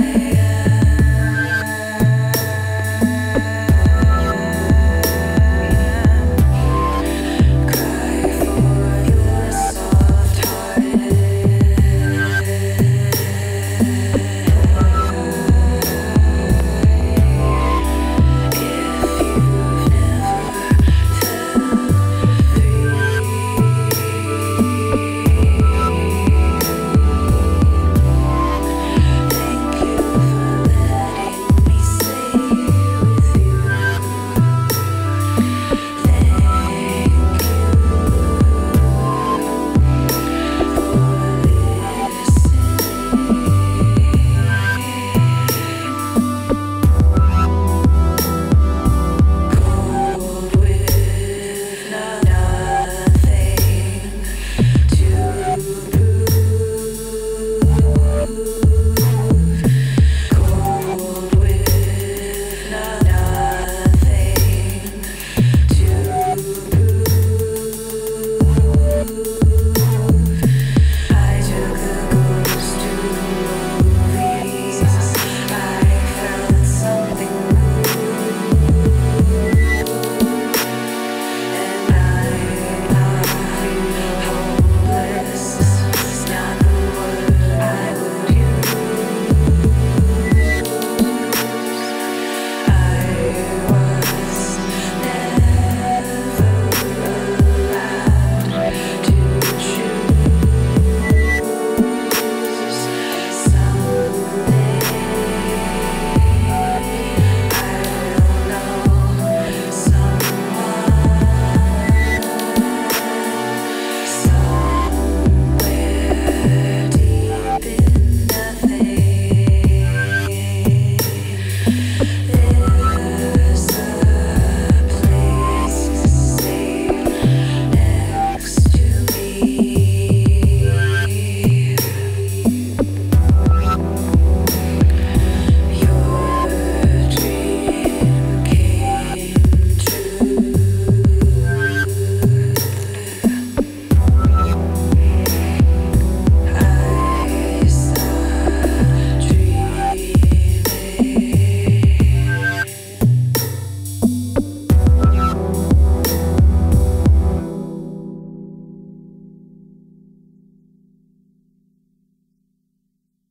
life.